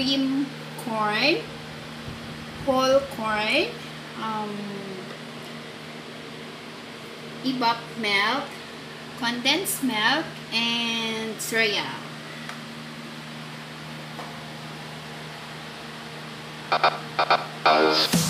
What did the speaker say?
cream corn, whole corn, um, ebop milk, condensed milk, and soya. Uh, uh, uh,